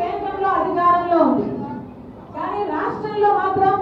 కేంద్రంలో అధికారంలో ఉంది. కానీ రాష్ట్రంలో మాత్రం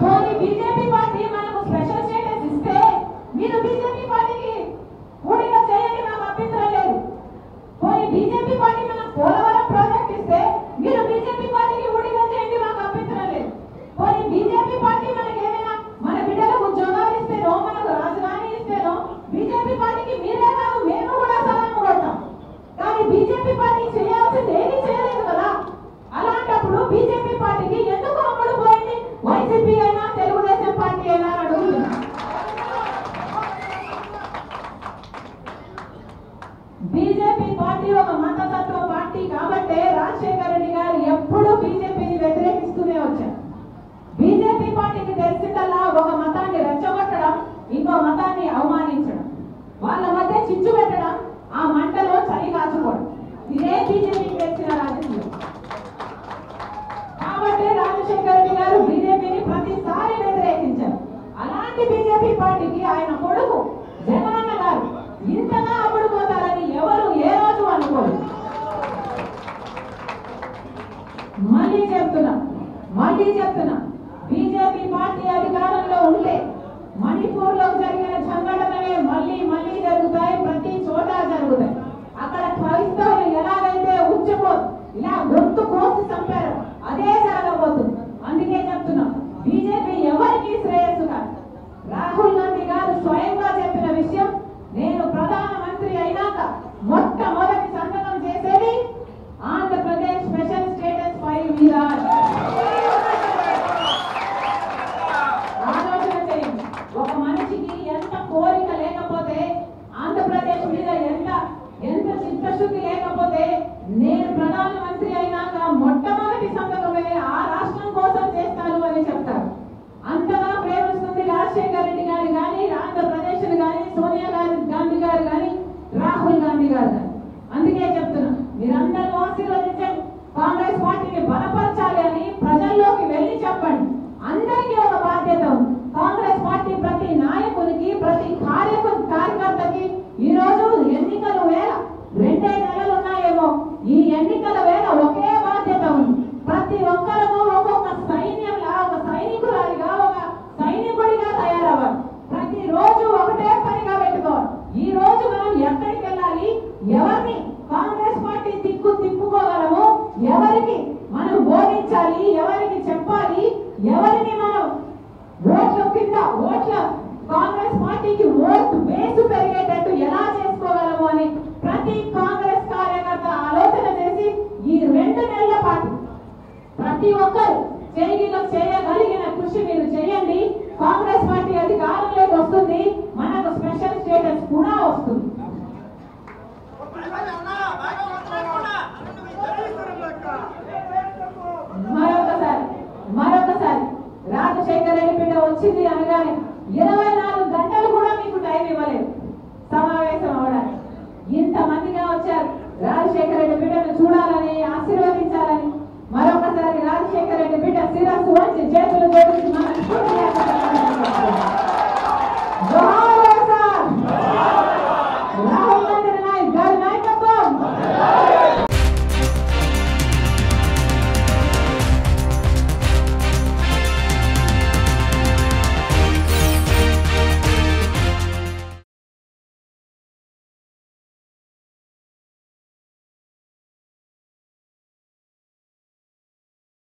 Tony, BJP బీజేపీ పార్టీ ఒక మతతత్వ పార్టీ కాబట్టి రాజశేఖర రెడ్డి గారు ఎప్పుడూ బీజేపీని వ్యతిరేకిస్తూనే వచ్చారు. బీజేపీ పార్టీకి తెలిసిందల్లా ఒక మతాన్ని రెచ్చగొట్టడం ఇంకో మతాన్ని అవమానించడం వాళ్ళ మధ్య చిచ్చు పెట్టడం ఆ మంటలో చలి కాచుకోవడం. ఇదే బీజేపీకి తెలిసిన రాజకీయం. కాబట్టి రాజశేఖర రెడ్డి గారు బీజేపీని ప్రతిసారి వ్యతిరేకించారు. అలాంటి బీజేపీ పార్టీకి ఆయన కొడుకు జగనన్న గారు ఇంతగా మళ్ళీ చెప్తున్నా మళ్ళీ చెప్తున్నా. బీజేపీ పార్టీ అధికారంలో ఉంటే మణిపూర్లో జరిగిన సంఘటనలే మళ్ళీ మళ్ళీ జరుగుతాయి ప్రతి చోట జరుగుతాయి. అక్కడ క్రైస్తవులు ఎలాగైతే ఉచ్చకో ఇలా గొంతు కోసి చంపారు అదే జరగబోతుంది అందుకే చెప్తున్నా బీజేపీ ఎవరికి శ్రేయస్సు కాదు రాహుల్ గాంధీ గారు స్వయంగా చెప్పిన విషయం నేను ప్రధానమంత్రి అయినాక మొట్టమొదటి సంతకం చేసేది ఆంధ్రప్రదేశ్ స్పెషల్ స్టేటస్ ఫైల్ మీద ఆలోచన చేయండి ఒక మనిషికి ఎంత కోరిక లేకపోతే ఆంధ్రప్రదేశ్ మీద ఎంత ఎంత చిత్తశుద్ధి లేకపోతే నేను ప్రధానమంత్రి అయినాక మొట్టమొదటి సంతకమే ఆ రాష్ట్రం కోసం చేస్తాను అని చెప్తారు. అంతగా ప్రేమిస్తుంది రాజశేఖర్ రెడ్డి గారు కానీ ఆంధ్రప్రదేశ్ కానీ సోనియా గాంధీ గాంధీ గారు కానీ రాహుల్ గాంధీ గారు కానీ. ఓట్ల కాంగ్రెస్ పార్టీకి ఓటు వేసు పెరిగేటట్టు ఎలా చేసుకోగలము అని ప్రతి కాంగ్రెస్ కార్యకర్త ఆలోచన చేసి ఈ రెండు నెలల పాటు ప్రతి ఒక్కరు చేయగలిగిన కృషి మీరు చేయండి. కాంగ్రెస్ పార్టీ అధికారంలోకి వస్తుంది మనకు స్పెషల్ స్టేటస్ కూడా వస్తుంది మరొకసారి మరొకసారి రాజశేఖర రెడ్డి బిడ్డ వచ్చింది అనగానే ఇరవై నాలుగు గంటలు కూడా మీకు టైం ఇవ్వలేదు. సమావేశం అవడానికి ఇంతమందిగా వచ్చారు. రాజశేఖర రెడ్డి బిడ్డను చూడాలని ఆశీర్వదించాలని మరొకసారి రాజశేఖర రెడ్డి బిడ్డ శిరస్సు వచ్చి చేతులు జోడించి మనస్ఫూర్తిగా